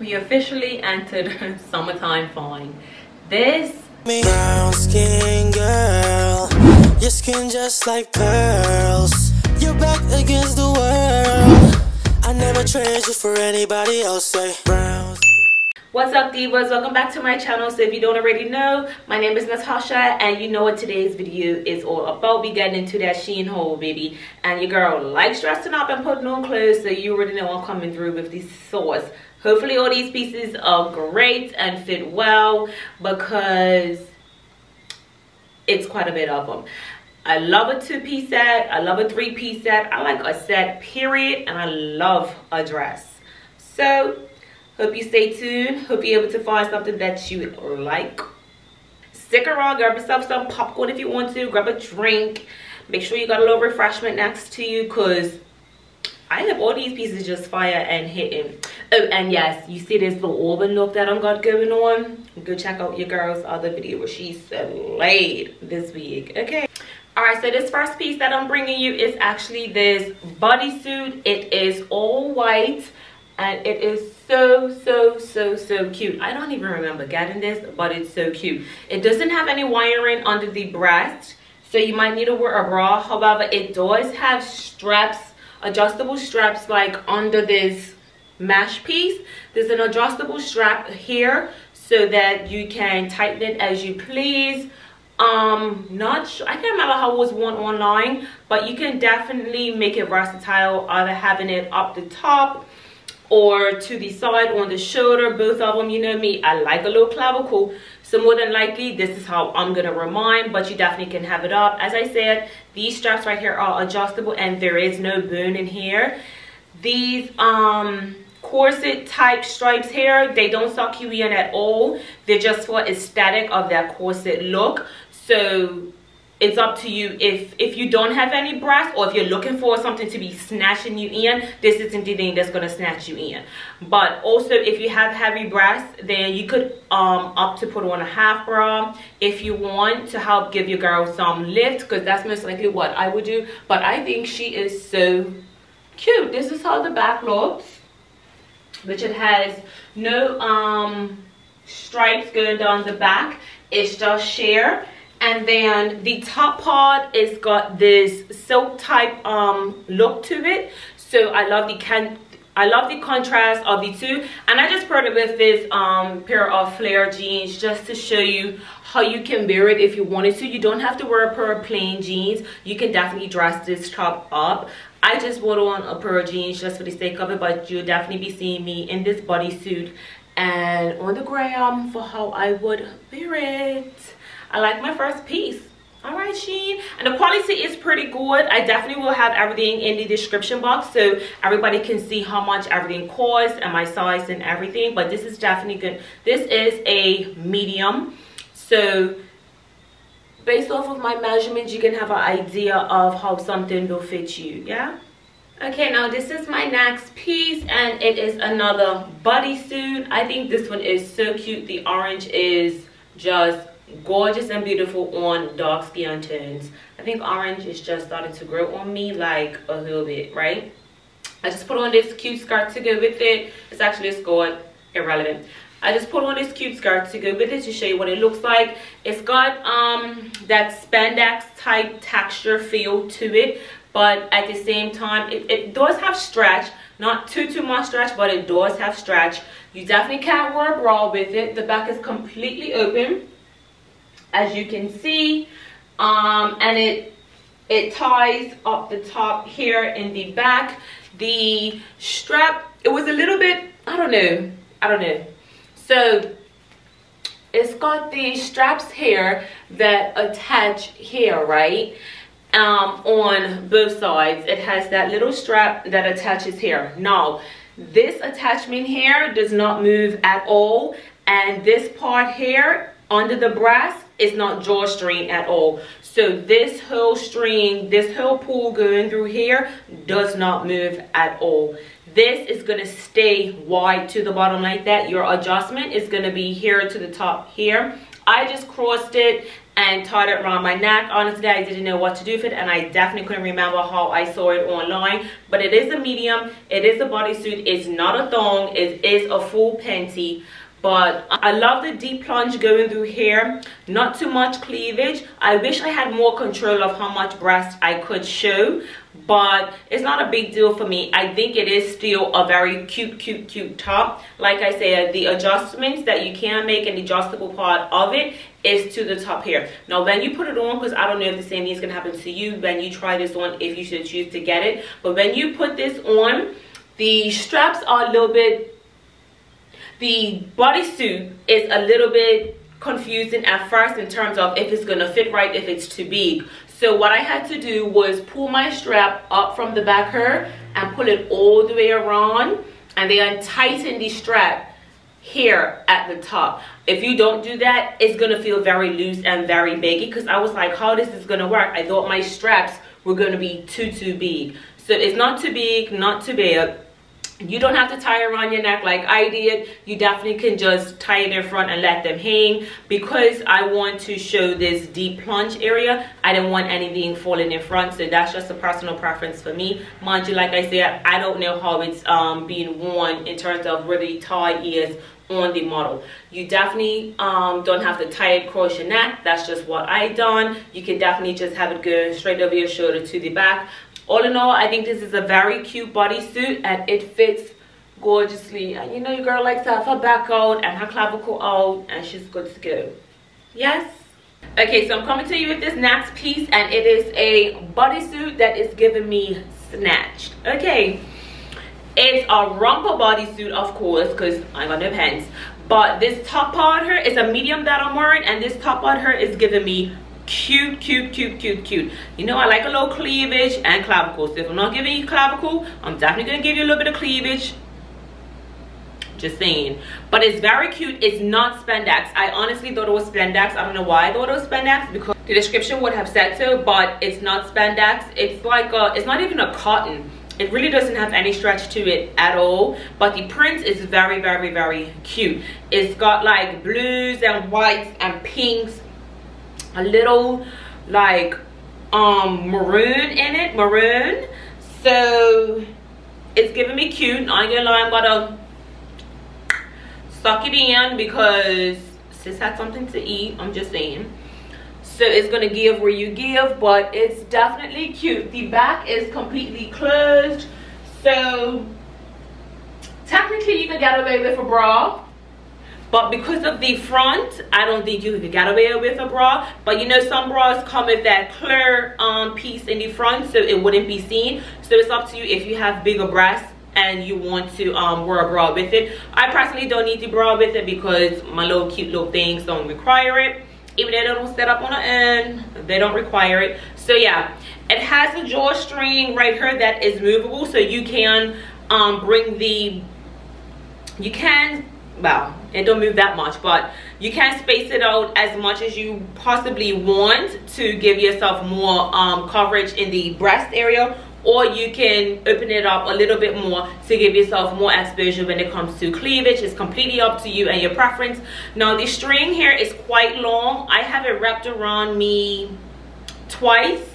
we officially entered summertime fine. This brown skin girl, your skin just like pearls. You're back against the world. I never trade you for anybody else. Say brown. What's up divas? Welcome back to my channel. So if you don't already know, my name is Natasha and you know what today's video is all about. We getting into that Shein haul, baby. And your girl likes dressing up and putting on clothes, so you already know I'm coming through with these sauce. Hopefully all these pieces are great and fit well because it's quite a bit of them. I love a two-piece set. I love a three-piece set. I like a set, period. And I love a dress. So, hope you stay tuned. Hope you're able to find something that you like. Stick around. Grab yourself some popcorn if you want to. Grab a drink. Make sure you got a little refreshment next to you because I have all these pieces just fire and hitting. Oh, and yes, you see this little Auburn look that I'm got going on? Go check out your girl's other video where she slayed this week, okay? All right, so this first piece that I'm bringing you is actually this bodysuit. It is all white and it is so, so, so, so cute. I don't even remember getting this, but it's so cute. It doesn't have any wiring under the breast, so you might need to wear a bra. However, it does have straps adjustable straps like under this mesh piece there's an adjustable strap here so that you can tighten it as you please um not sure i can't remember how it was worn online but you can definitely make it versatile either having it up the top or to the side on the shoulder both of them you know me i like a little clavicle so more than likely, this is how I'm gonna remind, but you definitely can have it up. As I said, these straps right here are adjustable and there is no bone in here. These um, corset type stripes here, they don't suck you in at all. They're just for aesthetic of that corset look. So it's up to you. If if you don't have any breasts or if you're looking for something to be snatching you in this isn't the thing that's going to snatch you in. But also if you have heavy breasts then you could um up to put on a half bra if you want to help give your girl some lift because that's most likely what i would do. But i think she is so cute. This is how the back looks which it has no um stripes going down the back it's just sheer and then the top part is got this silk type um look to it so i love the can I love the contrast of the two and I just paired it with this um, pair of flare jeans just to show you how you can wear it if you wanted to. You don't have to wear a pair of plain jeans. You can definitely dress this top up. I just wore on a pair of jeans just for the sake of it but you'll definitely be seeing me in this bodysuit and on the gram for how I would wear it. I like my first piece. All right, Shein. And the quality is pretty good. I definitely will have everything in the description box so everybody can see how much everything costs and my size and everything. But this is definitely good. This is a medium. So based off of my measurements, you can have an idea of how something will fit you, yeah? Okay, now this is my next piece and it is another bodysuit. I think this one is so cute. The orange is just gorgeous and beautiful on dark skin tones i think orange is just starting to grow on me like a little bit right i just put on this cute skirt to go with it it's actually a skirt irrelevant i just put on this cute skirt to go with it to show you what it looks like. It's got um that spandex type texture feel to it but at the same time it, it does have stretch. Not too too much stretch but it does have stretch. You definitely can't wear a bra with it. The back is completely open as you can see. Um, and it it ties up the top here in the back. The strap it was a little bit i don't know. I don't know so it's got these straps here that attach here right? Um, on both sides. It has that little strap that attaches here. Now this attachment here does not move at all and this part here under the breast is not drawstring at all. So this whole string this whole pull going through here does not move at all this is going to stay wide to the bottom like that. Your adjustment is going to be here to the top here. I just crossed it and tied it around my neck. Honestly, I didn't know what to do with it and I definitely couldn't remember how I saw it online. But it is a medium, it is a bodysuit, it's not a thong, it is a full panty but I love the deep plunge going through here. Not too much cleavage. I wish I had more control of how much breast I could show but it's not a big deal for me. I think it is still a very cute cute cute top. Like I said the adjustments that you can make an adjustable part of it is to the top here. Now when you put it on because I don't know if the same thing is gonna happen to you when you try this on if you should choose to get it but when you put this on the straps are a little bit the bodysuit is a little bit confusing at first in terms of if it's gonna fit right if it's too big. So what I had to do was pull my strap up from the back here and pull it all the way around and then tighten the strap here at the top. If you don't do that it's gonna feel very loose and very baggy because I was like how this is gonna work? I thought my straps were gonna be too too big. So it's not too big not too big you don't have to tie around your neck like I did. You definitely can just tie it in front and let them hang. Because I want to show this deep plunge area, I didn't want anything falling in front. So that's just a personal preference for me. Mind you, like I said, I don't know how it's um, being worn in terms of where the tie is on the model. You definitely um, don't have to tie it across your neck. That's just what I done. You can definitely just have it go straight over your shoulder to the back all in all i think this is a very cute bodysuit and it fits gorgeously. And you know your girl likes to have her back out and her clavicle out and she's good to go. Yes? Okay so i'm coming to you with this next piece and it is a bodysuit that is giving me snatched. Okay. It's a romper bodysuit of course because i got no pants. But this top part here is a medium that i'm wearing and this top part here is giving me cute cute cute cute cute. You know i like a little cleavage and clavicle. So if i'm not giving you clavicle i'm definitely gonna give you a little bit of cleavage. Just saying. But it's very cute. It's not spandex. I honestly thought it was spandex. I don't know why i thought it was spandex because the description would have said so but it's not spandex. It's like a it's not even a cotton. It really doesn't have any stretch to it at all. But the print is very very very cute. It's got like blues and whites and pinks a little like um maroon in it maroon. So it's giving me cute not gonna lie i'm gonna suck it in because sis had something to eat i'm just saying. So it's gonna give where you give but it's definitely cute. The back is completely closed so technically you can get away with a bra but because of the front i don't think you can get away with a bra. But you know some bras come with that clear um, piece in the front so it wouldn't be seen. So it's up to you if you have bigger breasts and you want to um, wear a bra with it. I personally don't need the bra with it because my little cute little things don't require it. Even though they don't set up on the end they don't require it. So yeah. It has a drawstring right here that is movable so you can um, bring the you can well it don't move that much but you can space it out as much as you possibly want to give yourself more um, coverage in the breast area or you can open it up a little bit more to give yourself more exposure when it comes to cleavage. It's completely up to you and your preference. Now the string here is quite long. I have it wrapped around me twice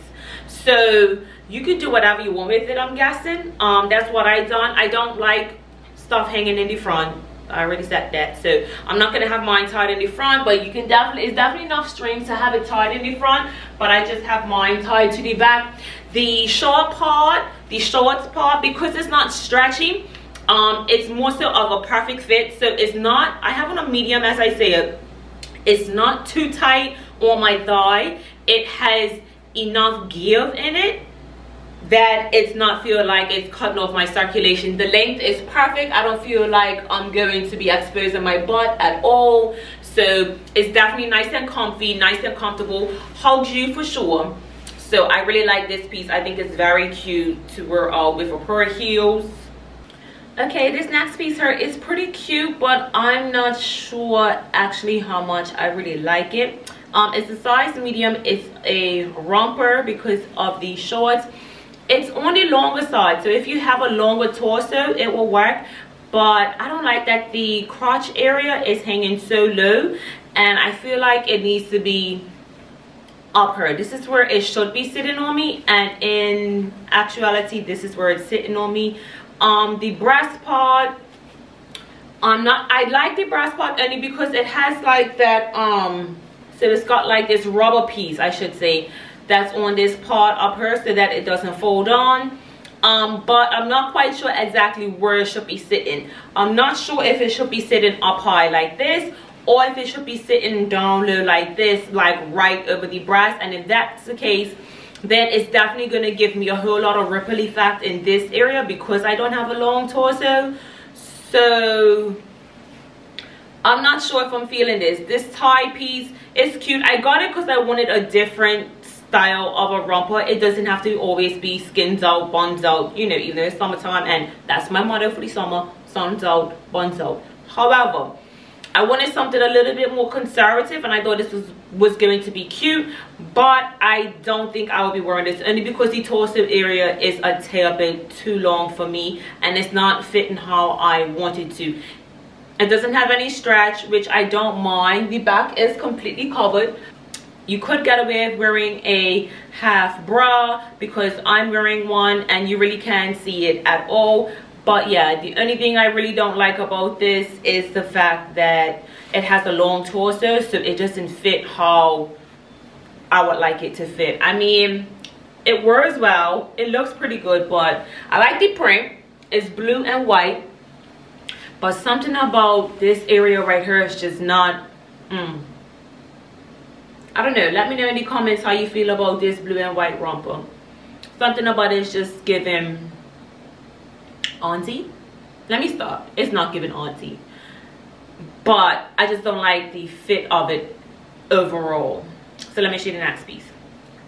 so you can do whatever you want with it i'm guessing. Um that's what i done. I don't like stuff hanging in the front I already said that. So I'm not gonna have mine tied in the front but you can definitely it's definitely enough string to have it tied in the front but I just have mine tied to the back. The short part the shorts part because it's not stretchy um it's more so of a perfect fit. So it's not I have on a medium as I said it's not too tight on my thigh. It has enough give in it that it's not feel like it's cutting off my circulation. The length is perfect. I don't feel like i'm going to be exposing my butt at all. So it's definitely nice and comfy nice and comfortable. Hugs you for sure. So i really like this piece. I think it's very cute to wear all with a pair of heels. Okay this next piece here is pretty cute but i'm not sure actually how much i really like it. Um it's a size medium. It's a romper because of the shorts it's on the longer side so if you have a longer torso it will work. But i don't like that the crotch area is hanging so low and i feel like it needs to be up her. This is where it should be sitting on me and in actuality this is where it's sitting on me. Um the breast part i'm not i like the breast part only because it has like that um so it's got like this rubber piece i should say that's on this part up her so that it doesn't fold on. Um but i'm not quite sure exactly where it should be sitting. I'm not sure if it should be sitting up high like this or if it should be sitting down low like this like right over the breast. And if that's the case then it's definitely going to give me a whole lot of ripple effect in this area because i don't have a long torso. So i'm not sure if i'm feeling this. This tie piece is cute. I got it because i wanted a different style of a romper it doesn't have to always be skins out buns out you know even though it's summertime and that's my motto for the summer suns out buns out however I wanted something a little bit more conservative and I thought this was, was going to be cute. But I don't think I will be wearing this only because the torso area is a tail bit too long for me and it's not fitting how I wanted to. It doesn't have any stretch, which I don't mind. The back is completely covered. You could get away with wearing a half bra because I'm wearing one and you really can't see it at all. But yeah the only thing i really don't like about this is the fact that it has a long torso so it doesn't fit how i would like it to fit. I mean it wears well it looks pretty good but i like the print. It's blue and white. But something about this area right here is just not mm. I don't know. Let me know in the comments how you feel about this blue and white romper. Something about it is just giving auntie. Let me stop. It's not giving auntie. But i just don't like the fit of it overall. So let me show you the next piece.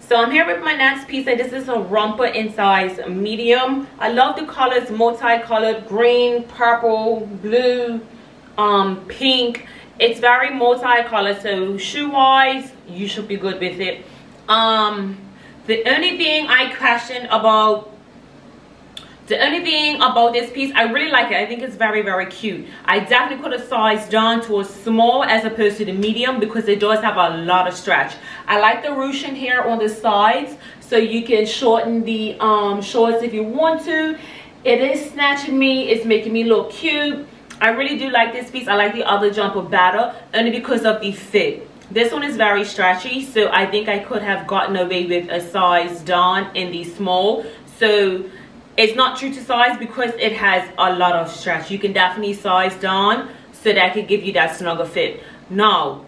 So i'm here with my next piece and this is a romper in size medium. I love the colors multicolored green purple blue um pink it's very multicolored so shoe wise you should be good with it. Um the only thing i question about the only thing about this piece i really like it. I think it's very very cute. I definitely put a size down to a small as opposed to the medium because it does have a lot of stretch. I like the ruching here on the sides so you can shorten the um, shorts if you want to. It is snatching me it's making me look cute i really do like this piece. I like the other jumper better only because of the fit. This one is very stretchy so i think i could have gotten away with a size down in the small. So it's not true to size because it has a lot of stretch. You can definitely size down so that could give you that snugger fit. Now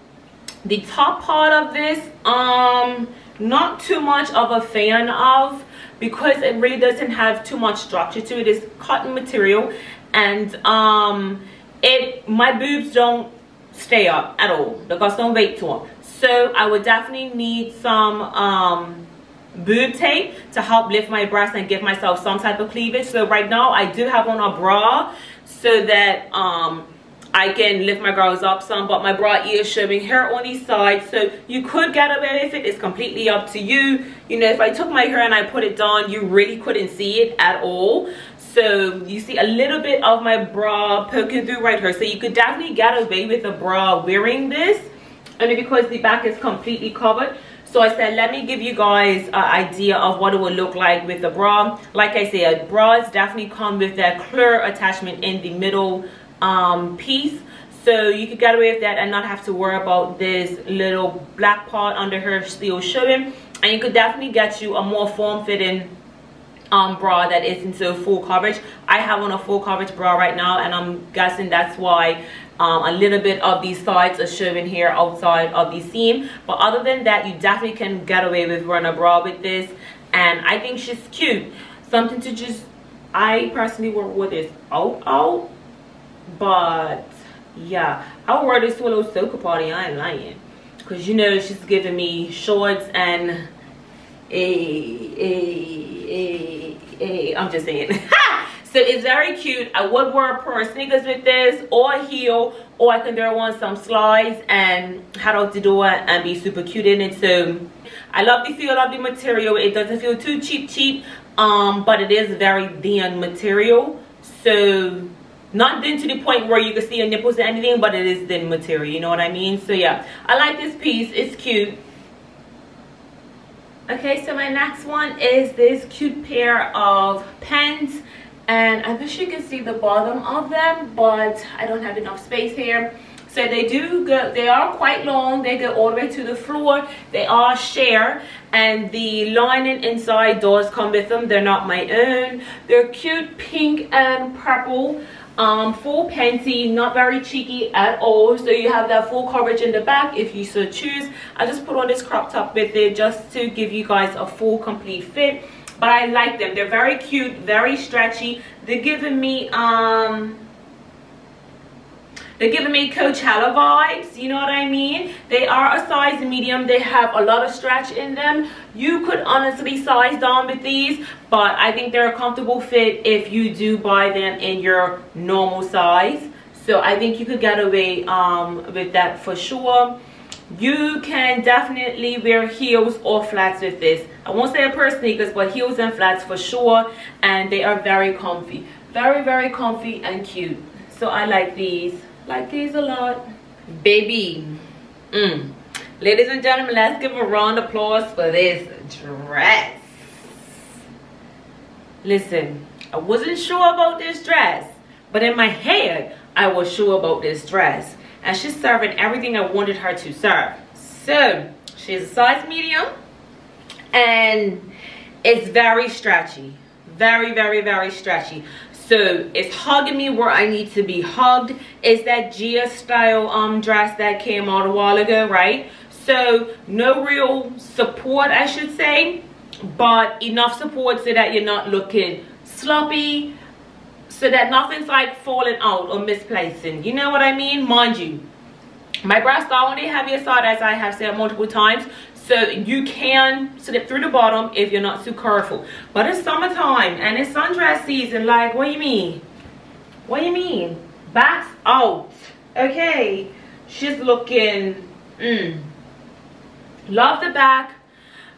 the top part of this um not too much of a fan of because it really doesn't have too much structure to it. It's cotton material and um it my boobs don't stay up at all. Because don't weight to them. So i would definitely need some um boob tape to help lift my breast and give myself some type of cleavage. So right now i do have on a bra so that um I can lift my girls up some but my bra is showing hair on these sides so you could get away with it. It's completely up to you. You know if I took my hair and I put it down you really couldn't see it at all so you see a little bit of my bra poking through right here. So you could definitely get away with a bra wearing this. Only because the back is completely covered. So i said let me give you guys an idea of what it would look like with the bra. Like i said bras definitely come with that clear attachment in the middle um, piece. So you could get away with that and not have to worry about this little black part under her still showing. And you could definitely get you a more form-fitting um, bra that isn't so full coverage. I have on a full coverage bra right now and i'm guessing that's why um, a little bit of these sides are showing here outside of the seam. But other than that you definitely can get away with wearing a bra with this and i think she's cute. Something to just i personally wear this out out but yeah. I'll wear this to a little soca party i ain't lying. Because you know she's giving me shorts and a a i'm just saying. So it's very cute. I would wear a pair of sneakers with this or a heel or i can throw on some slides and head out the door and be super cute in it. So i love the feel of the material. It doesn't feel too cheap cheap um but it is very thin material. So not thin to the point where you can see your nipples or anything but it is thin material you know what i mean? So yeah i like this piece. It's cute okay so my next one is this cute pair of pants. And i wish you could see the bottom of them but i don't have enough space here. So they do go they are quite long. They go all the way to the floor. They are sheer. And the lining inside does come with them. They're not my own. They're cute pink and purple um, full panty not very cheeky at all. So you have that full coverage in the back if you so choose. I just put on this crop top with it just to give you guys a full complete fit. But i like them. They're very cute very stretchy. They're giving me um they're giving me Coachella vibes, you know what I mean? They are a size medium. They have a lot of stretch in them. You could honestly size down with these, but I think they're a comfortable fit if you do buy them in your normal size. So I think you could get away um, with that for sure. You can definitely wear heels or flats with this. I won't say a pair of sneakers, but heels and flats for sure. And they are very comfy. Very, very comfy and cute. So I like these like these a lot. Baby mm. ladies and gentlemen let's give a round of applause for this dress. Listen i wasn't sure about this dress but in my head i was sure about this dress. And she's serving everything i wanted her to serve. So she's a size medium and it's very stretchy. Very very very stretchy so it's hugging me where I need to be hugged. It's that Gia style um dress that came out a while ago, right? So no real support, I should say, but enough support so that you're not looking sloppy, so that nothing's like falling out or misplacing. You know what I mean? Mind you, my breasts are on the heavier side as I have said multiple times. So you can slip through the bottom if you're not too careful. But it's summertime and it's sundress season. Like, what do you mean? What do you mean? Back's out. Okay. She's looking, mm. Love the back.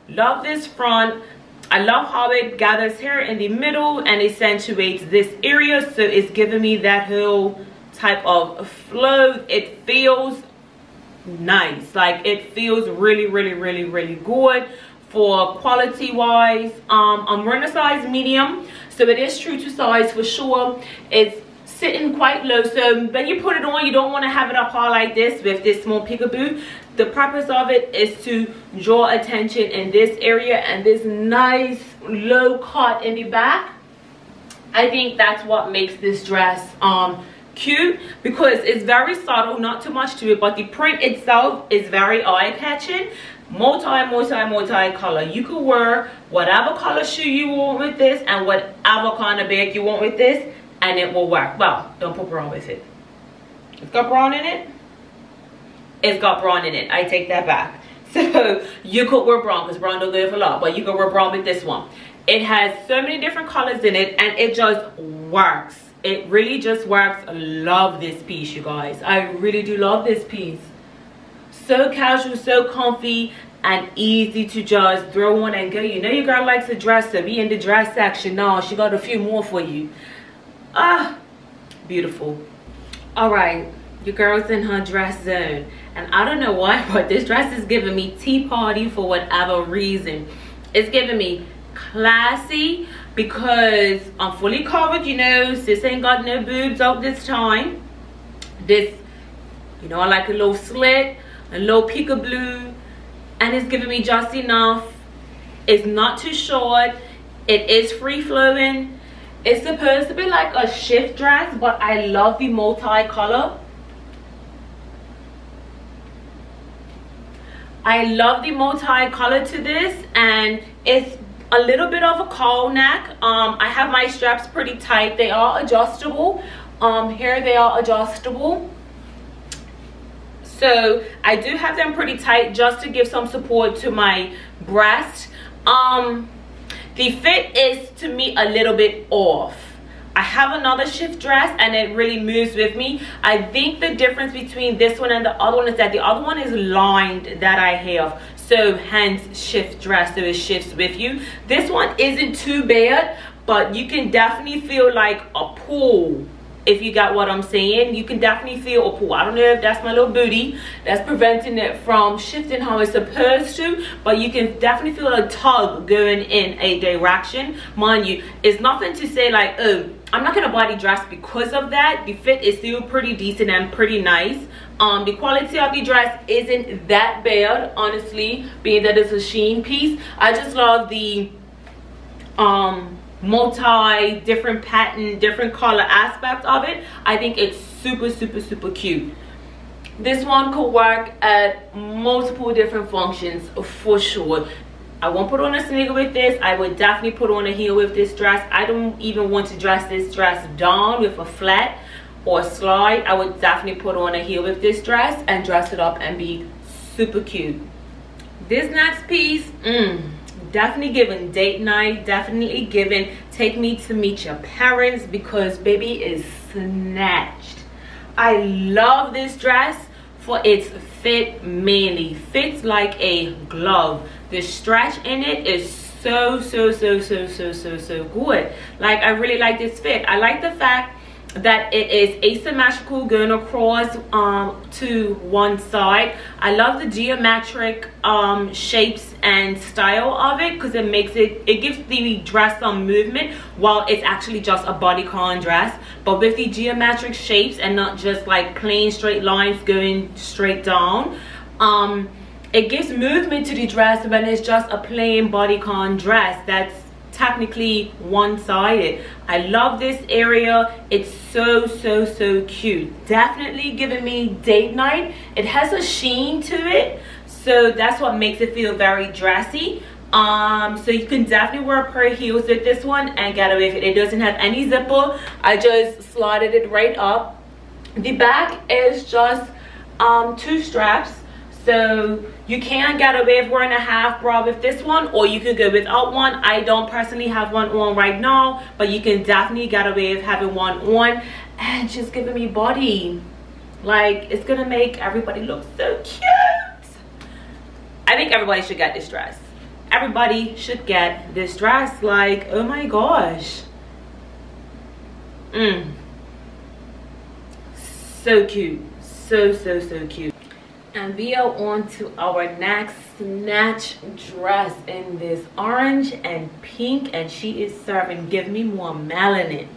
Love this front. I love how it gathers here in the middle and accentuates this area. So it's giving me that whole type of flow. It feels nice. Like it feels really really really really good for quality wise. Um i'm wearing a size medium so it is true to size for sure. It's sitting quite low so when you put it on you don't want to have it up high like this with this small peekaboo. The purpose of it is to draw attention in this area and this nice low cut in the back. I think that's what makes this dress um cute because it's very subtle not too much to it but the print itself is very eye-catching. Multi multi multi color. You could wear whatever color shoe you want with this and whatever kind of bag you want with this and it will work. Well don't put brown with it. It's got brown in it? It's got brown in it. I take that back. So you could wear brown because brown don't give a lot but you could wear brown with this one. It has so many different colors in it and it just works it really just works. Love this piece you guys. I really do love this piece. So casual so comfy and easy to just throw on and go. You know your girl likes a dress so be in the dress section. Now she got a few more for you. Ah beautiful. All right your girl's in her dress zone. And i don't know why but this dress is giving me tea party for whatever reason. It's giving me classy because I'm fully covered, you know, sis ain't got no boobs out this time. This, you know, I like a little slit, a little peekaboo, and it's giving me just enough. It's not too short. It is free flowing. It's supposed to be like a shift dress, but I love the multi-color. I love the multi-color to this and it's a little bit of a cowl neck. Um i have my straps pretty tight. They are adjustable. Um here they are adjustable. So i do have them pretty tight just to give some support to my breast. Um the fit is to me a little bit off. I have another shift dress and it really moves with me. I think the difference between this one and the other one is that the other one is lined that I have so hence shift dress so it shifts with you. This one isn't too bad but you can definitely feel like a pull if you got what i'm saying. You can definitely feel a pull. I don't know if that's my little booty that's preventing it from shifting how it's supposed to but you can definitely feel a tug going in a direction. Mind you it's nothing to say like oh i'm not gonna body dress because of that. The fit is still pretty decent and pretty nice um the quality of the dress isn't that bad honestly being that it's a Shein piece. I just love the um multi different pattern different color aspect of it. I think it's super super super cute. This one could work at multiple different functions for sure. I won't put on a sneaker with this. I would definitely put on a heel with this dress. I don't even want to dress this dress down with a flat or slide i would definitely put on a heel with this dress and dress it up and be super cute. This next piece mm, definitely given date night definitely given take me to meet your parents because baby is snatched. I love this dress for its fit mainly fits like a glove. The stretch in it is so so so so so so so good. Like i really like this fit. I like the fact that it is asymmetrical going across um, to one side. I love the geometric um, shapes and style of it because it makes it it gives the dress some movement while it's actually just a bodycon dress. But with the geometric shapes and not just like plain straight lines going straight down um, it gives movement to the dress when it's just a plain bodycon dress that's technically one-sided. I love this area. It's so so so cute. Definitely giving me date night. It has a sheen to it so that's what makes it feel very dressy. Um so you can definitely wear a pair of heels with this one and get away with it. It doesn't have any zipper. I just slotted it right up. The back is just um two straps so you can get away with wearing a half bra with this one or you could go without one. I don't personally have one on right now but you can definitely get away with having one on and just giving me body. Like it's gonna make everybody look so cute. I think everybody should get this dress. Everybody should get this dress. Like oh my gosh. Mm. So cute. So so so cute and we are on to our next snatch dress in this orange and pink and she is serving. Give me more melanin.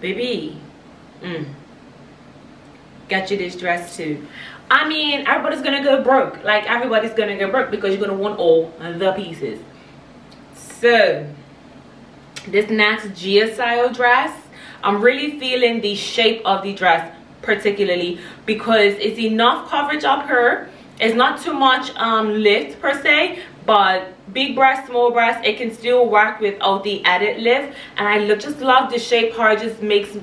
Baby mm. you this dress too. I mean everybody's gonna go broke. Like everybody's gonna go broke because you're gonna want all the pieces. So this next gia dress i'm really feeling the shape of the dress particularly because it's enough coverage up here it's not too much um, lift per se but big breast small breast it can still work without the added lift. And i look, just love the shape how it just makes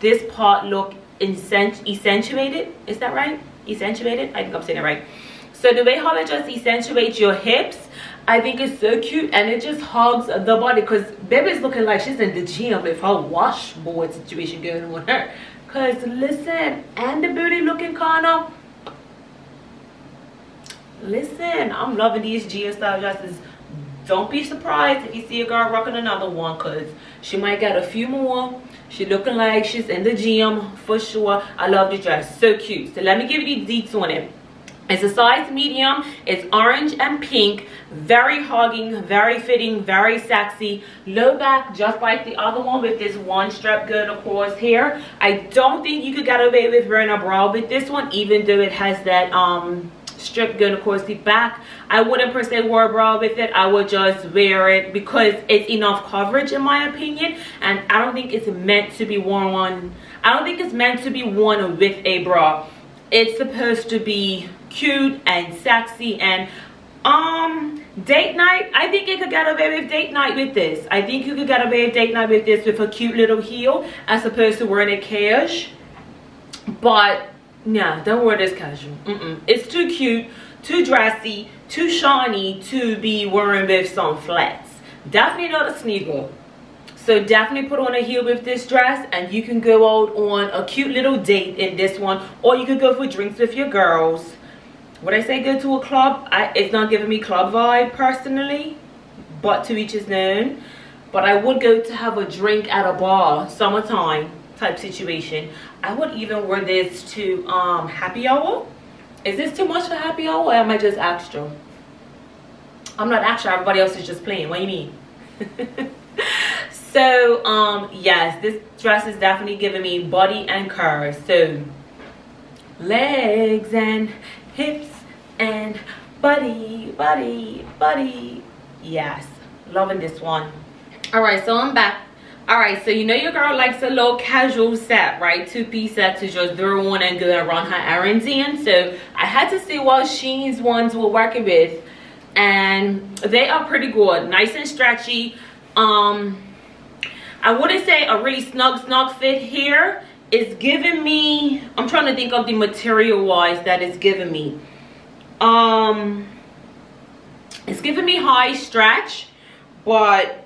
this part look accentuated. Is that right? Accentuated? I think i'm saying it right. So the way how it just accentuates your hips I think is so cute and it just hugs the body because baby's looking like she's in the gym. With her washboard situation going on. her. Cause listen, and the booty looking of. Listen, I'm loving these style dresses. Don't be surprised if you see a girl rocking another one cause she might get a few more. She looking like she's in the gym for sure. I love the dress, so cute. So let me give you the deets on it. It's a size medium. It's orange and pink. Very hugging, very fitting, very sexy. Low back, just like the other one with this one strap going across here. I don't think you could get away with wearing a bra with this one, even though it has that um strip going across the back. I wouldn't per se wear a bra with it. I would just wear it because it's enough coverage in my opinion. And I don't think it's meant to be worn on. I don't think it's meant to be worn with a bra. It's supposed to be cute and sexy and um date night i think you could get away with date night with this. I think you could get away with date night with this with a cute little heel as opposed to wearing a cash but nah don't wear this casual. Mm -mm. it's too cute too dressy too shiny to be wearing with some flats. Definitely not a sneaker so definitely put on a heel with this dress and you can go out on a cute little date in this one or you could go for drinks with your girls would I say go to a club? I, it's not giving me club vibe personally, but to each his own. But I would go to have a drink at a bar, summertime, type situation. I would even wear this to um, happy hour. Is this too much for happy hour or am I just extra? I'm not extra, everybody else is just playing. What do you mean? so, um, yes, this dress is definitely giving me body and curves. So, legs and hips and body, body, body. Yes, loving this one. All right, so I'm back all right so you know your girl likes a little casual set right two-piece set to just throw on and go and run her errands in so i had to see what shein's ones were working with and they are pretty good nice and stretchy um i wouldn't say a really snug snug fit here. It's giving me i'm trying to think of the material wise that it's giving me. Um it's giving me high stretch but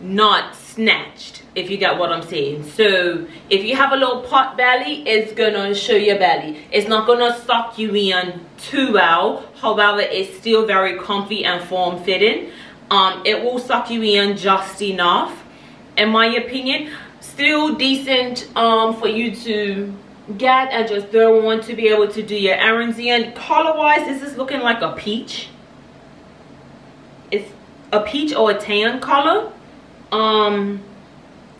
not snatched if you get what i'm saying. So if you have a little pot belly it's gonna show your belly. It's not gonna suck you in too well. However it's still very comfy and form fitting um it will suck you in just enough in my opinion still decent um for you to get and just throw on to be able to do your errands. In color wise this is looking like a peach? It's a peach or a tan color? Um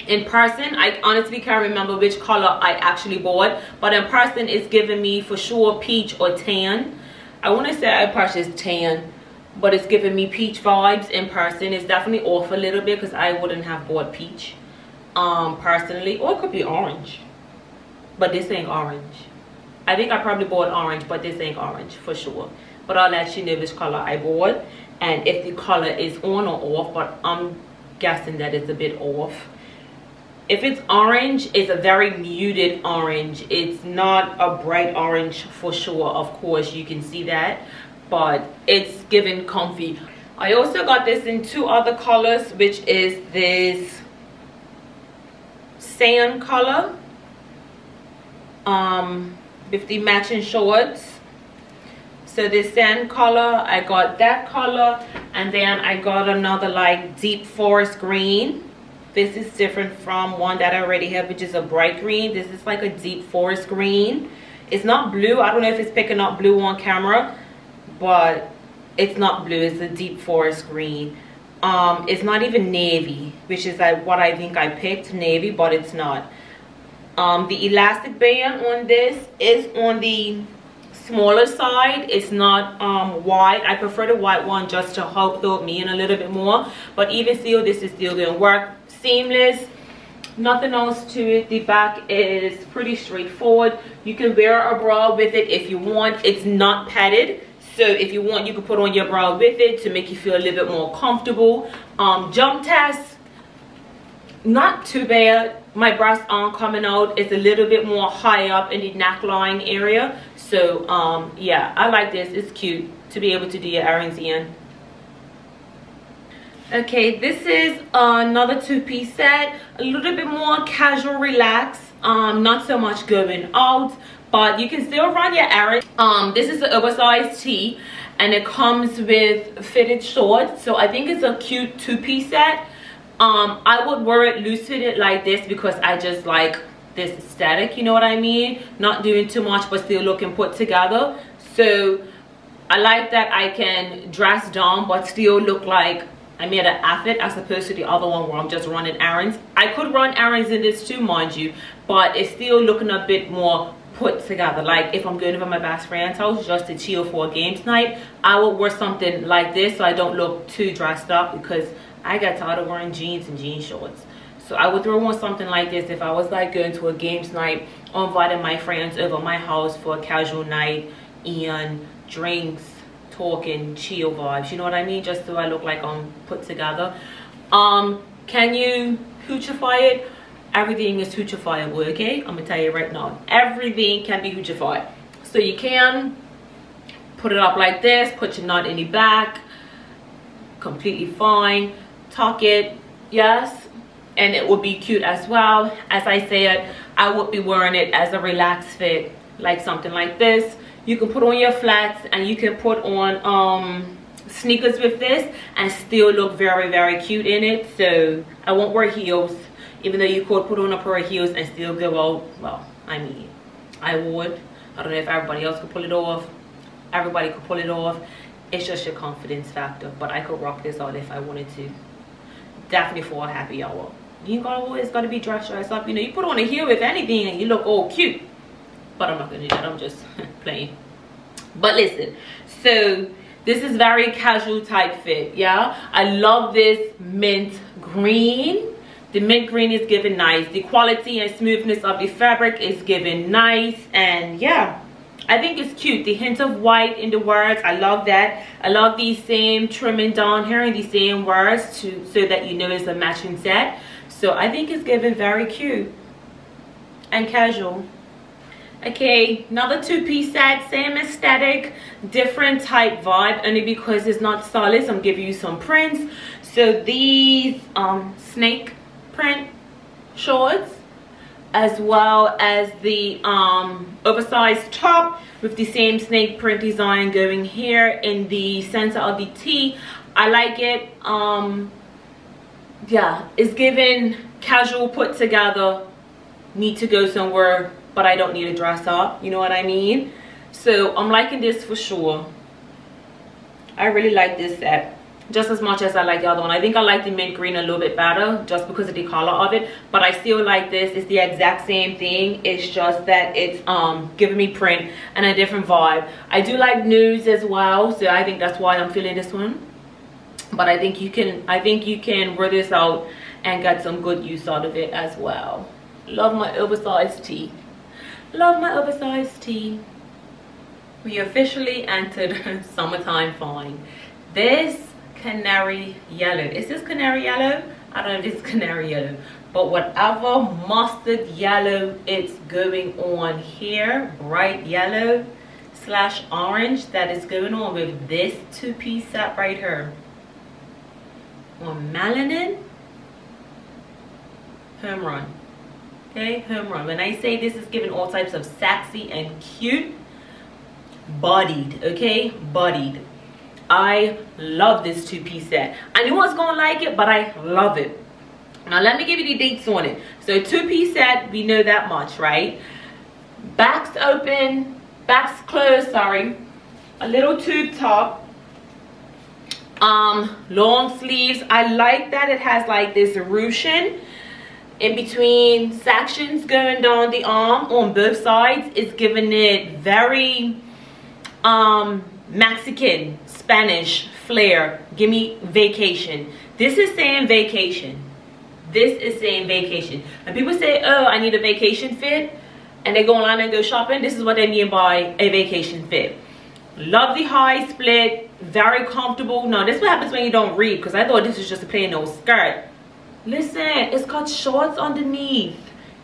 in person i honestly can't remember which color i actually bought but in person it's giving me for sure peach or tan. I want to say i purchased tan but it's giving me peach vibes in person. It's definitely off a little bit because i wouldn't have bought peach um personally. Or it could be orange but this ain't orange. I think i probably bought orange but this ain't orange for sure. But i'll let you know which color i bought and if the color is on or off but i'm guessing that it's a bit off. If it's orange it's a very muted orange. It's not a bright orange for sure. Of course you can see that but it's giving comfy. I also got this in two other colors which is this sand color um with the matching shorts. So this sand color i got that color and then i got another like deep forest green. This is different from one that i already have which is a bright green. This is like a deep forest green. It's not blue. I don't know if it's picking up blue on camera but it's not blue it's a deep forest green. Um it's not even navy which is like what i think i picked navy but it's not. Um the elastic band on this is on the smaller side. It's not um wide i prefer the white one just to help throw me in a little bit more but even still this is still gonna work. Seamless nothing else to it. The back is pretty straightforward. You can wear a bra with it if you want. It's not padded so if you want you can put on your bra with it to make you feel a little bit more comfortable. Um jump test not too bad. My breasts aren't coming out. It's a little bit more high up in the neckline area. So um yeah i like this. It's cute to be able to do your errands in. Okay this is another two-piece set. A little bit more casual relaxed. Um not so much going out but you can still run your errands um this is the oversized tee and it comes with fitted shorts so i think it's a cute two-piece set. Um i would wear it loose fitted like this because i just like this aesthetic you know what i mean? Not doing too much but still looking put together. So i like that i can dress down but still look like i made an outfit as opposed to the other one where i'm just running errands. I could run errands in this too mind you but it's still looking a bit more put together like if i'm going over my best friend's house just to chill for a games night i would wear something like this so i don't look too dressed up because I got tired of wearing jeans and jean shorts. So I would throw on something like this if I was like going to a games night or inviting my friends over my house for a casual night and drinks, talking, chill vibes. You know what I mean? Just so I look like I'm put together. Um, can you hoochify it? Everything is hoochifiable, okay? I'm gonna tell you right now. Everything can be hoochified. So you can put it up like this, put your knot in the back, completely fine tuck it yes and it would be cute as well as i said i would be wearing it as a relaxed fit like something like this you can put on your flats and you can put on um sneakers with this and still look very very cute in it so i won't wear heels even though you could put on a pair of heels and still go out well i mean i would. I don't know if everybody else could pull it off. Everybody could pull it off. It's just your confidence factor but i could rock this out if i wanted to. Definitely for a happy hour. You gotta always gotta be dressed dressed up you know you put on a heel if anything and you look all cute. But i'm not gonna do that i'm just playing. But listen so this is very casual type fit yeah? I love this mint green the mint green is given nice the quality and smoothness of the fabric is given nice and yeah I think it's cute. The hint of white in the words. I love that. I love these same trimming down here and these same words to so that you know it's a matching set. So I think it's given very cute and casual. Okay, another two-piece set, same aesthetic, different type vibe, only because it's not solid. so I'm giving you some prints. So these um, snake print shorts as well as the um, oversized top with the same snake print design going here in the center of the T. I like it. Um, yeah, it's given casual put together, need to go somewhere, but I don't need to dress up. You know what I mean? So I'm liking this for sure. I really like this set just as much as I like the other one. I think I like the mint green a little bit better just because of the color of it. But I still like this. It's the exact same thing. It's just that it's um giving me print and a different vibe. I do like nudes as well. So I think that's why I'm feeling this one. But I think you can I think you can wear this out and get some good use out of it as well. Love my oversized tee. Love my oversized tee. We officially entered summertime fine. This canary yellow. Is this canary yellow? I don't know if it's canary yellow but whatever mustard yellow it's going on here bright yellow slash orange that is going on with this two-piece set right here on melanin? Home run. Okay home run. When i say this is giving all types of sexy and cute bodied okay? Bodied I love this two-piece set. I knew I was going to like it, but I love it. Now, let me give you the dates on it. So, two-piece set, we know that much, right? Backs open, backs closed, sorry. A little tube top. Um, long sleeves. I like that it has like this ruching in between sections going down the arm on both sides. It's giving it very um Mexican, Spanish, flair. Give me vacation. This is saying vacation. This is saying vacation. And people say, oh, I need a vacation fit. And they go online and go shopping. This is what they mean by a vacation fit. Love the high split. Very comfortable. Now, this is what happens when you don't read. Because I thought this was just a plain old skirt. Listen, it's got shorts underneath.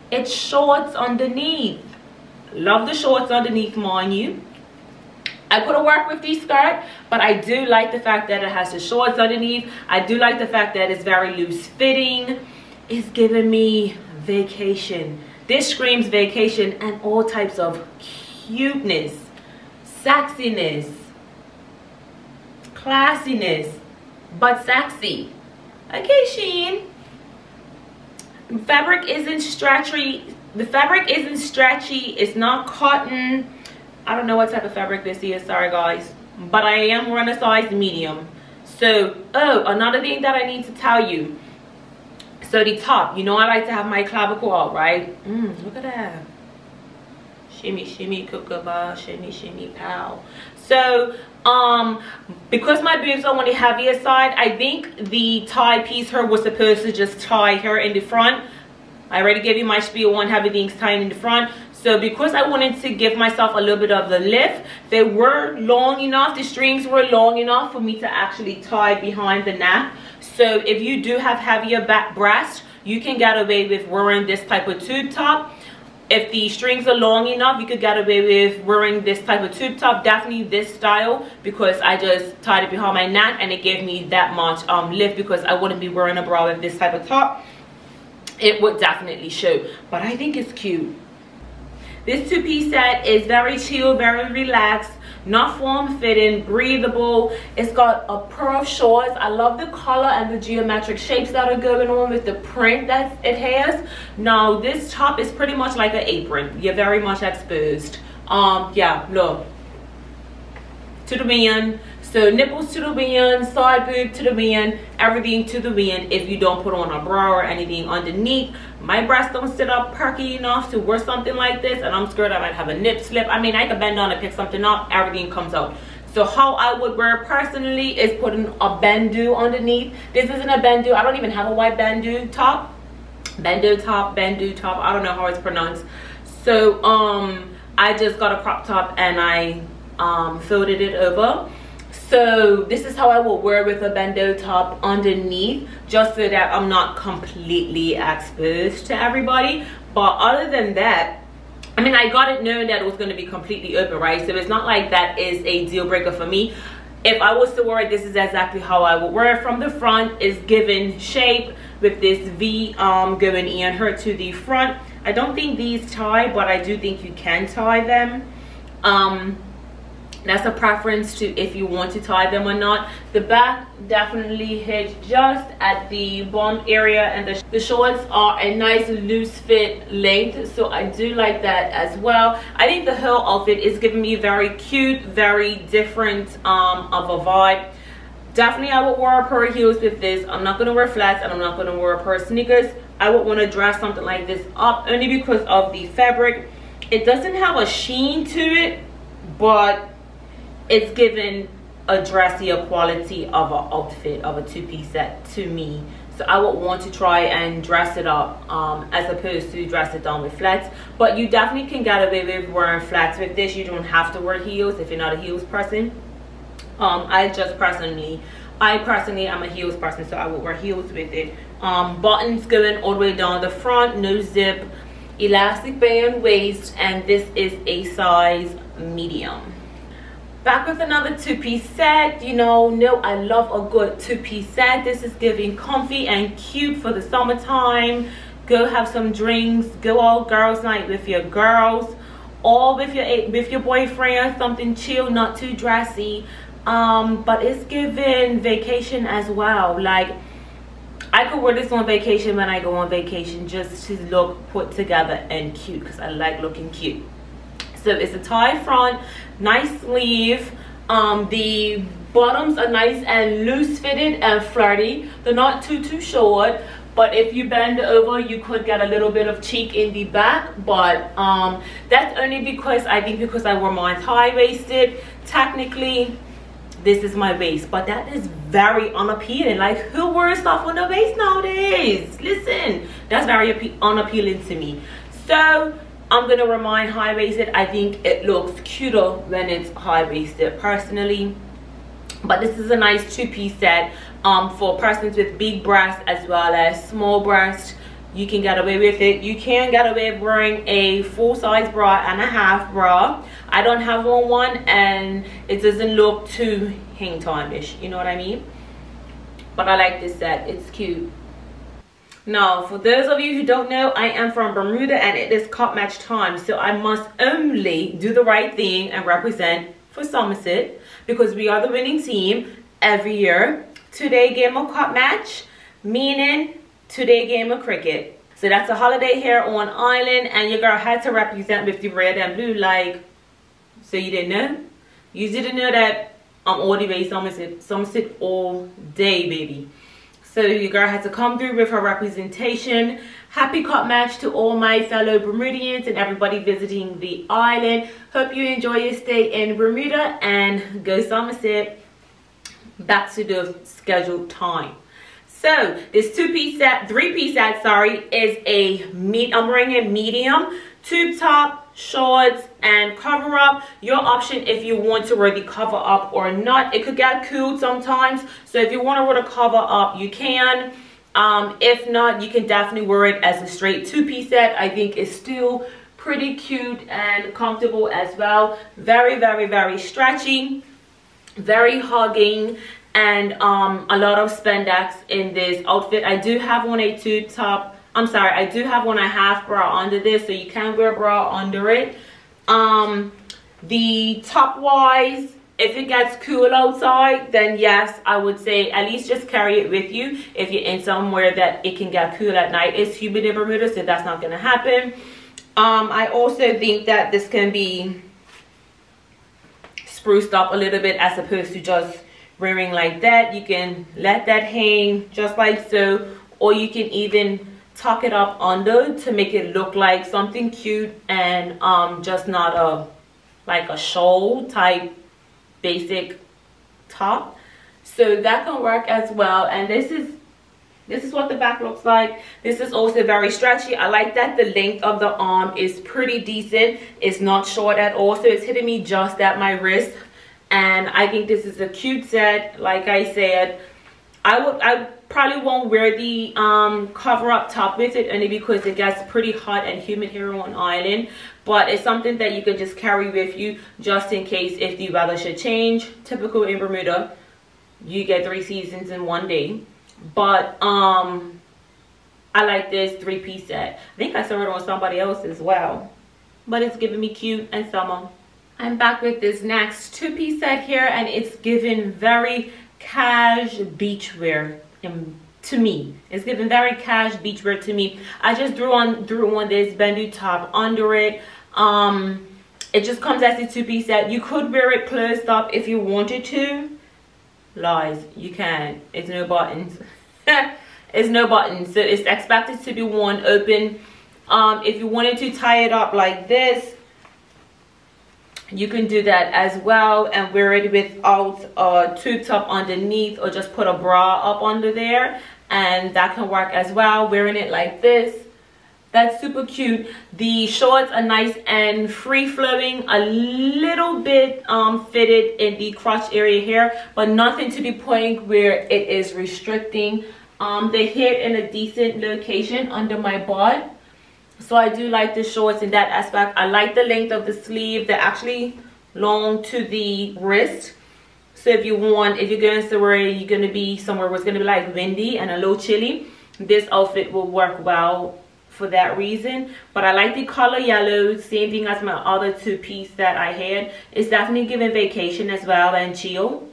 It's shorts underneath. Love the shorts underneath, mind you. I could have worked with this skirt, but I do like the fact that it has the shorts underneath. I do like the fact that it's very loose fitting. It's giving me vacation. This screams vacation and all types of cuteness, sexiness, classiness, but sexy. Okay, Shein. Fabric isn't stretchy. The fabric isn't stretchy. It's not cotton I don't know what type of fabric this is, sorry guys. But I am a size medium. So, oh, another thing that I need to tell you. So the top, you know I like to have my clavicle out, right? Mm, look at that. Shimmy, shimmy, kookaburra, shimmy, shimmy, pow. So, um, because my boobs are on the heavier side, I think the tie piece here was supposed to just tie her in the front. I already gave you my spiel on having things tying in the front. So because I wanted to give myself a little bit of the lift, they were long enough, the strings were long enough for me to actually tie behind the neck. So if you do have heavier back breasts, you can get away with wearing this type of tube top. If the strings are long enough, you could get away with wearing this type of tube top. Definitely this style because I just tied it behind my neck and it gave me that much um, lift because I wouldn't be wearing a bra with this type of top. It would definitely show. But I think it's cute. This two-piece set is very chill, very relaxed, not form fitting breathable. It's got a pearl shorts. I love the color and the geometric shapes that are going on with the print that it has. Now this top is pretty much like an apron. You're very much exposed. Um yeah look. To the man so nipples to the band, side boob to the band, everything to the band if you don't put on a bra or anything underneath. My breasts don't sit up perky enough to wear something like this and I'm scared I might have a nip slip. I mean, I could bend down and pick something up, everything comes out. So how I would wear personally is putting a bandeau underneath. This isn't a bandeau. I don't even have a white bandeau top. Bandeau top, bandeau top. I don't know how it's pronounced. So um, I just got a crop top and I um, folded it over so this is how I will wear with a bandeau top underneath just so that I'm not completely exposed to everybody. But other than that I mean I got it knowing that it was going to be completely open right? So it's not like that is a deal breaker for me. If I was to wear it this is exactly how I would wear it. From the front is given shape with this V um, going in her to the front. I don't think these tie but I do think you can tie them. Um, that's a preference to if you want to tie them or not. The back definitely hits just at the bum area and the, the shorts are a nice loose fit length so i do like that as well. I think the whole outfit is giving me very cute very different um of a vibe. Definitely i would wear a pair of heels with this. I'm not going to wear flats and i'm not going to wear a pair of sneakers. I would want to dress something like this up only because of the fabric. It doesn't have a sheen to it but it's given a dressier quality of an outfit of a two-piece set to me. So i would want to try and dress it up um, as opposed to dress it down with flats. But you definitely can get away with wearing flats. With this you don't have to wear heels if you're not a heels person. Um, i just personally i personally am a heels person so i would wear heels with it. Um, buttons going all the way down the front no zip elastic band waist and this is a size medium back with another two-piece set. You know no i love a good two-piece set. This is giving comfy and cute for the summertime. Go have some drinks. Go out girls night with your girls. Or with your with your boyfriend something chill not too dressy. Um but it's giving vacation as well. Like I could wear this on vacation when I go on vacation just to look put together and cute because I like looking cute so it's a tie front nice sleeve. Um the bottoms are nice and loose fitted and flirty. They're not too too short but if you bend over you could get a little bit of cheek in the back but um that's only because i think because i wore mine high-waisted technically this is my waist but that is very unappealing. Like who wears stuff on the waist nowadays? Listen that's very unappealing to me. So I'm gonna remind high-waisted. I think it looks cuter when it's high-waisted personally. But this is a nice two-piece set um, for persons with big breasts as well as small breasts. You can get away with it. You can get away wearing a full-size bra and a half bra. I don't have one one and it doesn't look too hang time-ish. You know what I mean? But I like this set. It's cute. Now, for those of you who don't know, I am from Bermuda and it is cup match time. So I must only do the right thing and represent for Somerset because we are the winning team every year. Today game of cup match, meaning today game of cricket. So that's a holiday here on island and your girl had to represent with the red and blue like, so you didn't know? You didn't know that I'm all the way Somerset, Somerset all day, baby. So your girl had to come through with her representation. Happy cup match to all my fellow Bermudians and everybody visiting the island. Hope you enjoy your stay in Bermuda and go Somerset. Back to the scheduled time. So this two-piece set, three-piece set, sorry, is a meat. I'm wearing a medium tube top shorts and cover up. Your option if you want to wear the cover up or not. It could get cool sometimes. So if you want to wear the cover up you can. Um, if not you can definitely wear it as a straight two-piece set. I think it's still pretty cute and comfortable as well. Very very very stretchy very hugging and um, a lot of spandex in this outfit. I do have on a tube top I'm sorry, I do have one a half bra under this, so you can wear a bra under it. Um, the top wise if it gets cool outside then yes i would say at least just carry it with you. If you're in somewhere that it can get cool at night it's humid in bermuda so that's not going to happen. Um i also think that this can be spruced up a little bit as opposed to just wearing like that. You can let that hang just like so or you can even tuck it up under to make it look like something cute and um just not a like a shawl type basic top. So that can work as well. And this is this is what the back looks like. This is also very stretchy. I like that the length of the arm is pretty decent. It's not short at all. So it's hitting me just at my wrist. And i think this is a cute set. Like i said i would i probably won't wear the um, cover up top with it only because it gets pretty hot and humid here on island. But it's something that you can just carry with you just in case if the weather should change. Typical in bermuda you get three seasons in one day. But um i like this three-piece set. I think i saw it on somebody else as well. But it's giving me cute and summer. I'm back with this next two-piece set here and it's giving very cash beachwear to me. It's giving very cash beachwear to me. I just threw on threw on this bandeau top under it. Um it just comes as a two-piece set. You could wear it closed up if you wanted to. Lies. You can it's no buttons. It's no buttons. So it's expected to be worn open. Um if you wanted to tie it up like this you can do that as well and wear it without a tube top underneath or just put a bra up under there and that can work as well wearing it like this. That's super cute. The shorts are nice and free flowing a little bit um, fitted in the crotch area here but nothing to the point where it is restricting. Um, they hit in a decent location under my butt so i do like the shorts in that aspect. I like the length of the sleeve. They're actually long to the wrist. So if you want if you're going somewhere you're going to be somewhere where it's going to be like windy and a little chilly this outfit will work well for that reason. But i like the color yellow. Same thing as my other two piece that i had. It's definitely giving vacation as well and chill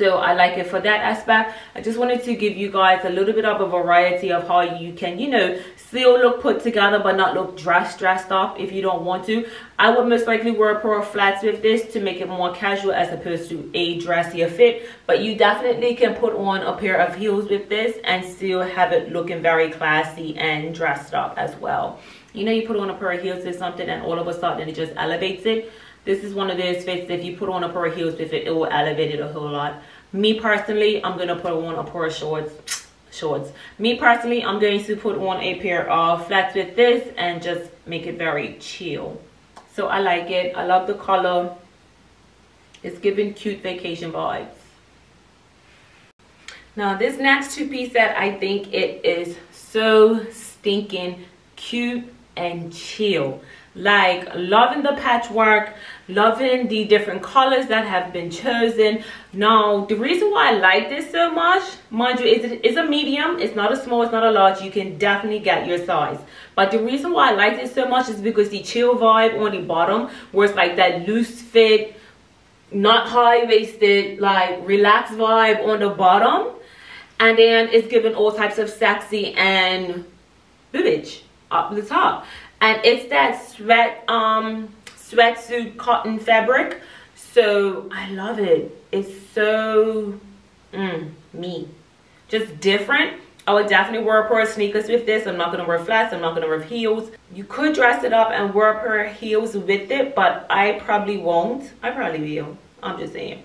so i like it for that aspect. I just wanted to give you guys a little bit of a variety of how you can you know still look put together but not look dressed dressed up if you don't want to. I would most likely wear a pair of flats with this to make it more casual as opposed to a dressier fit but you definitely can put on a pair of heels with this and still have it looking very classy and dressed up as well. You know you put on a pair of heels or something and all of a sudden it just elevates it this is one of those fits that if you put on a pair of heels with it, it will elevate it a whole lot. Me personally, I'm going to put on a pair of shorts. Shorts. Me personally, I'm going to put on a pair of flats with this and just make it very chill. So I like it. I love the color. It's giving cute vacation vibes. Now this next two piece set, I think it is so stinking cute and chill like loving the patchwork loving the different colors that have been chosen. Now the reason why i like this so much mind you is it's a medium. It's not a small it's not a large. You can definitely get your size. But the reason why i like this so much is because the chill vibe on the bottom where it's like that loose fit not high-waisted like relaxed vibe on the bottom. And then it's giving all types of sexy and boobage up the top and it's that sweat um sweatsuit cotton fabric so i love it it's so mm, me just different I would definitely wear a pair of sneakers with this. I'm not to wear flats. I'm not to wear heels. You could dress it up and wear a pair of heels with it, but I probably won't. I probably will. I'm just saying.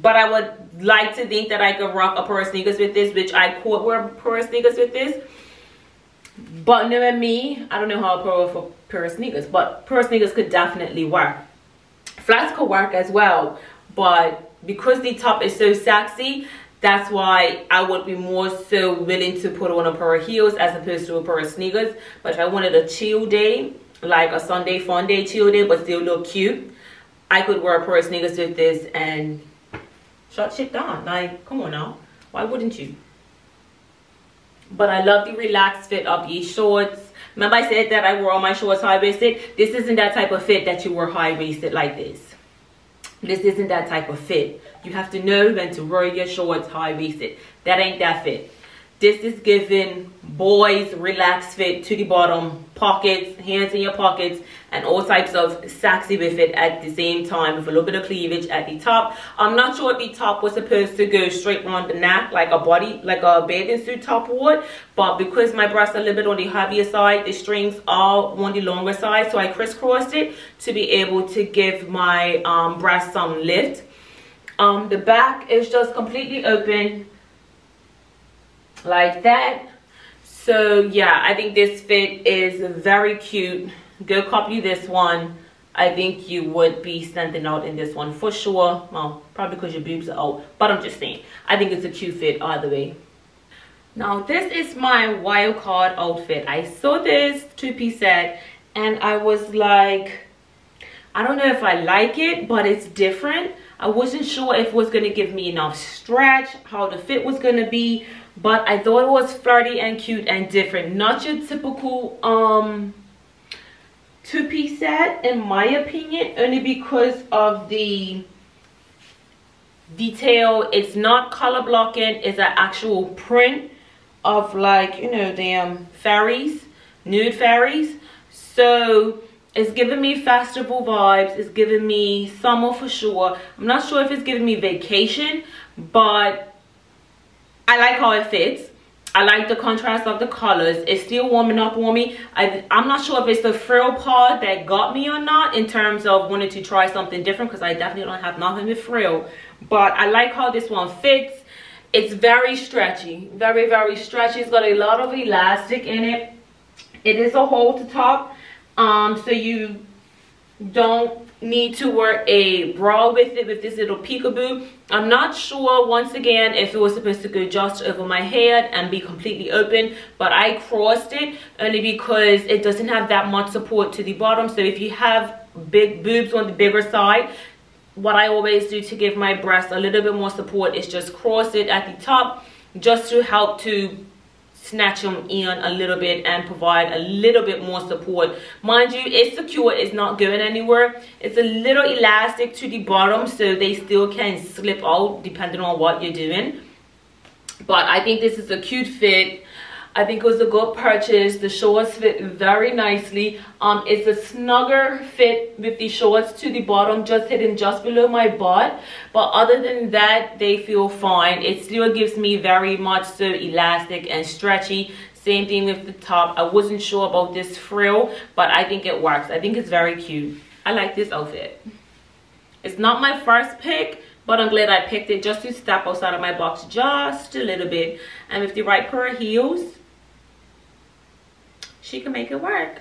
But I would like to think that I could rock a pair of sneakers with this, which I could wear a pair of sneakers with this. But knowing me, I don't know how pro for pair of sneakers, but of sneakers could definitely work. Flats could work as well, but because the top is so sexy, that's why I would be more so willing to put on a pair of heels as opposed to a pair of sneakers. But if I wanted a chill day, like a Sunday fun day chill day, but still look cute, I could wear a pair of sneakers with this and shut shit down. Like, come on now. Why wouldn't you? But I love the relaxed fit of these shorts. Remember I said that I wore all my shorts high-waisted? This isn't that type of fit that you wear high-waisted like this. This isn't that type of fit. You have to know when to wear your shorts high-waisted. That ain't that fit. This is giving boys relaxed fit to the bottom, pockets, hands in your pockets, and all types of sexy with it at the same time with a little bit of cleavage at the top. I'm not sure if the top was supposed to go straight around the neck like a body, like a bathing suit top would, but because my breasts are a little bit on the heavier side, the strings are on the longer side, so I crisscrossed it to be able to give my um, breast some lift. Um, the back is just completely open like that. So yeah i think this fit is very cute. Go copy this one. I think you would be standing out in this one for sure. Well probably because your boobs are out but i'm just saying. I think it's a cute fit either way. Now this is my wild card outfit. I saw this two-piece set and i was like i don't know if i like it but it's different. I wasn't sure if it was going to give me enough stretch how the fit was going to be but I thought it was flirty and cute and different. Not your typical um two-piece set in my opinion, only because of the detail. It's not color blocking, it's an actual print of like, you know, damn fairies, nude fairies. So it's giving me festival vibes. It's giving me summer for sure. I'm not sure if it's giving me vacation, but I like how it fits. I like the contrast of the colors. It's still warming up on me. I, I'm not sure if it's the frill part that got me or not in terms of wanting to try something different because I definitely don't have nothing with frill. But I like how this one fits. It's very stretchy. Very, very stretchy. It's got a lot of elastic in it. It is a hole to top. Um, so you don't need to wear a bra with it with this little peekaboo. I'm not sure once again if it was supposed to go just over my head and be completely open but i crossed it only because it doesn't have that much support to the bottom. So if you have big boobs on the bigger side what i always do to give my breast a little bit more support is just cross it at the top just to help to snatch them in a little bit and provide a little bit more support. Mind you it's secure it's not going anywhere. It's a little elastic to the bottom so they still can slip out depending on what you're doing. But i think this is a cute fit I think it was a good purchase. The shorts fit very nicely. Um, it's a snugger fit with the shorts to the bottom, just hidden just below my butt. But other than that, they feel fine. It still gives me very much so elastic and stretchy. Same thing with the top. I wasn't sure about this frill, but I think it works. I think it's very cute. I like this outfit. It's not my first pick, but I'm glad I picked it just to step outside of my box just a little bit. And with the right pair of heels, she can make it work.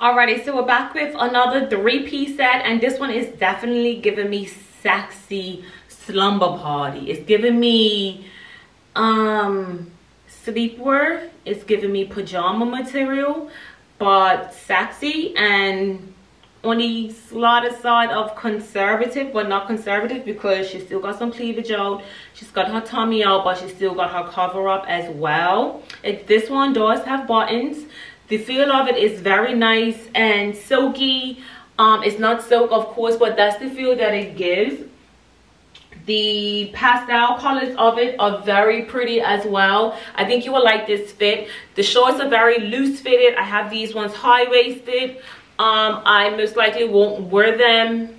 Alrighty so we're back with another three-piece set and this one is definitely giving me sexy slumber party. It's giving me um sleepwear. It's giving me pajama material but sexy and on the slighter side of conservative but not conservative because she's still got some cleavage out. She's got her tummy out but she's still got her cover up as well. It, this one does have buttons. The feel of it is very nice and silky. Um it's not silk of course but that's the feel that it gives. The pastel colors of it are very pretty as well. I think you will like this fit. The shorts are very loose fitted. I have these ones high-waisted um i most likely won't wear them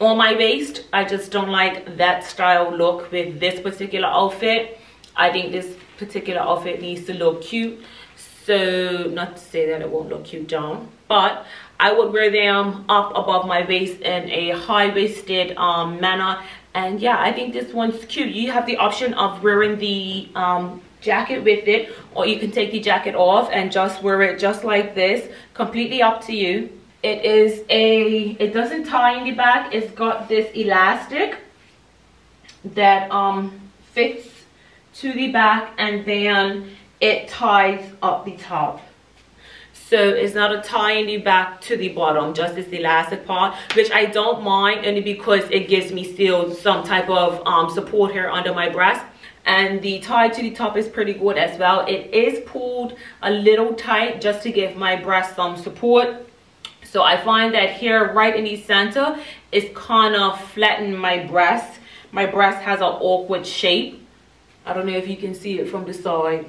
on my waist. I just don't like that style look with this particular outfit. I think this particular outfit needs to look cute. So not to say that it won't look cute down but i would wear them up above my waist in a high-waisted um manner. And yeah i think this one's cute. You have the option of wearing the um jacket with it or you can take the jacket off and just wear it just like this. Completely up to you. It is a it doesn't tie in the back. It's got this elastic that um fits to the back and then it ties up the top. So it's not a tie in the back to the bottom just this elastic part which i don't mind only because it gives me still some type of um, support here under my breast and the tie to the top is pretty good as well. It is pulled a little tight just to give my breast some support. So i find that here right in the center is kind of flattened my breast. My breast has an awkward shape. I don't know if you can see it from the side.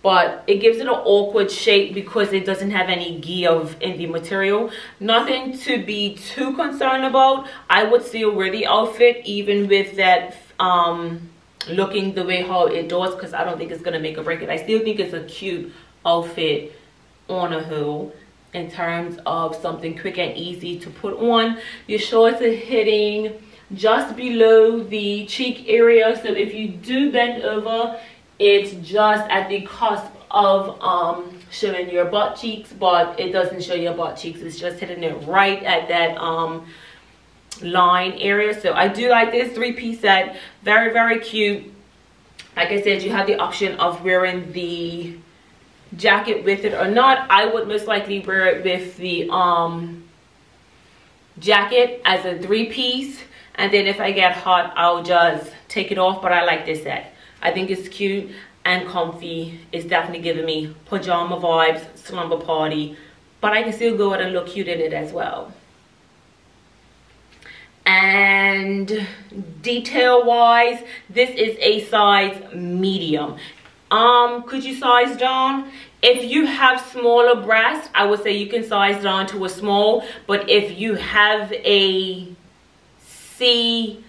But it gives it an awkward shape because it doesn't have any give in the material. Nothing to be too concerned about. I would still wear the outfit even with that um looking the way how it does because I don't think it's gonna make or break it. I still think it's a cute outfit on a whole in terms of something quick and easy to put on. Your shorts are hitting just below the cheek area. So if you do bend over, it's just at the cusp of um, showing your butt cheeks, but it doesn't show your butt cheeks. It's just hitting it right at that um, line area. So i do like this three-piece set. Very very cute. Like i said you have the option of wearing the jacket with it or not. I would most likely wear it with the um jacket as a three-piece. And then if i get hot i'll just take it off. But i like this set. I think it's cute and comfy. It's definitely giving me pajama vibes slumber party. But i can still go out and look cute in it as well and detail wise this is a size medium um could you size down if you have smaller breasts i would say you can size down to a small but if you have a c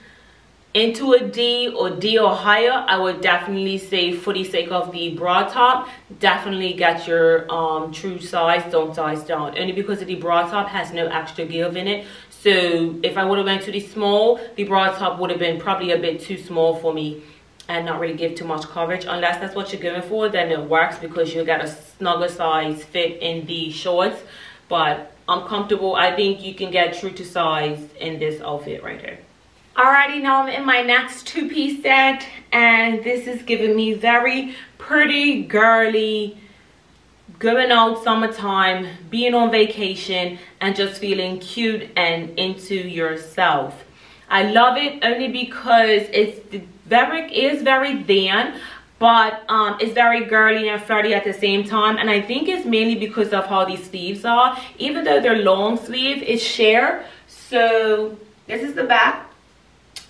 into a D or D or higher, I would definitely say for the sake of the bra top, definitely get your um, true size, don't size down. Only because the bra top has no extra give in it. So if I would have went to the small, the bra top would have been probably a bit too small for me and not really give too much coverage. Unless that's what you're going for, then it works because you get a snugger size fit in the shorts. But I'm comfortable. I think you can get true to size in this outfit right here. Alrighty, now I'm in my next two-piece set and this is giving me very pretty, girly, going out summertime, being on vacation, and just feeling cute and into yourself. I love it only because it's very is very thin, but um, it's very girly and flirty at the same time. And I think it's mainly because of how these sleeves are. Even though they're long sleeve, it's sheer. So this is the back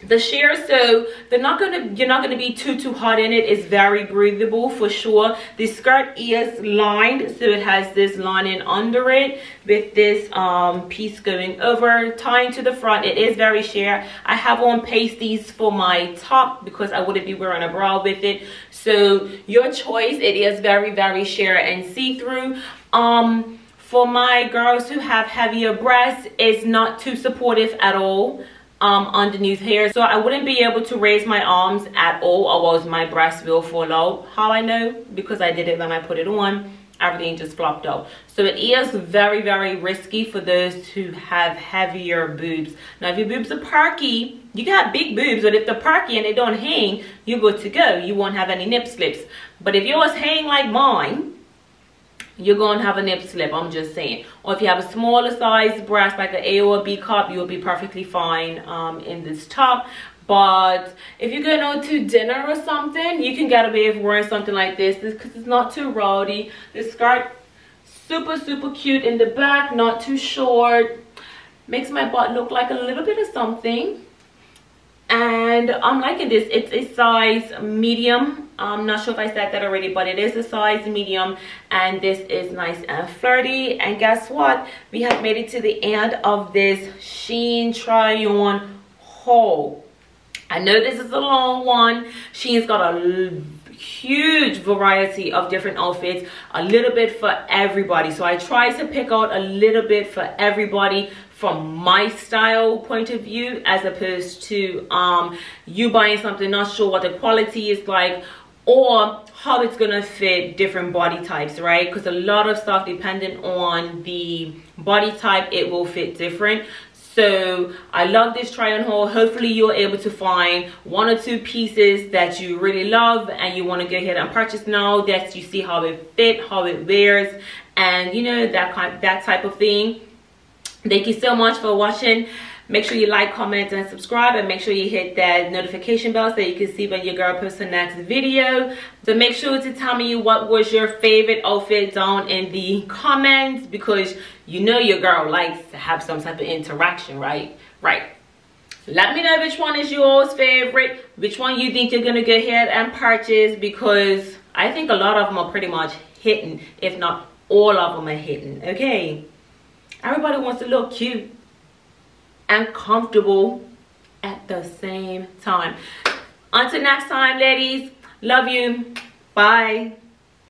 the sheer so they're not gonna you're not gonna be too too hot in it. It's very breathable for sure. The skirt is lined so it has this lining under it with this um piece going over tying to the front. It is very sheer. I have on pasties for my top because i wouldn't be wearing a bra with it. So your choice it is very very sheer and see-through. Um for my girls who have heavier breasts it's not too supportive at all um, underneath here. So I wouldn't be able to raise my arms at all or else my breast will fall out. How I know? Because I did it when I put it on. Everything just flopped out. So it is very, very risky for those who have heavier boobs. Now if your boobs are perky, you can have big boobs, but if they're perky and they don't hang, you're good to go. You won't have any nip slips. But if yours hang like mine, you're going to have a nip slip i'm just saying. Or if you have a smaller size breast like an a or b cup you'll be perfectly fine um, in this top. But if you're going out to dinner or something you can get away with wearing something like this. Because it's not too rowdy. The skirt super super cute in the back not too short. Makes my butt look like a little bit of something. And i'm liking this. It's a size medium i'm not sure if i said that already but it is a size medium and this is nice and flirty. And guess what? We have made it to the end of this shein try on haul. I know this is a long one. Shein's got a huge variety of different outfits a little bit for everybody. So i try to pick out a little bit for everybody from my style point of view as opposed to um, you buying something not sure what the quality is like or how it's gonna fit different body types right? Because a lot of stuff depending on the body type it will fit different. So i love this try on haul. Hopefully you're able to find one or two pieces that you really love and you want to go ahead and purchase now that you see how it fit how it wears and you know that kind that type of thing. Thank you so much for watching make sure you like comment and subscribe and make sure you hit that notification bell so you can see when your girl posts the next video. So make sure to tell me what was your favorite outfit down in the comments because you know your girl likes to have some type of interaction right? Right. Let me know which one is yours favorite which one you think you're gonna go ahead and purchase because i think a lot of them are pretty much hitting if not all of them are hitting okay? Everybody wants to look cute and comfortable at the same time. Until next time ladies. Love you. Bye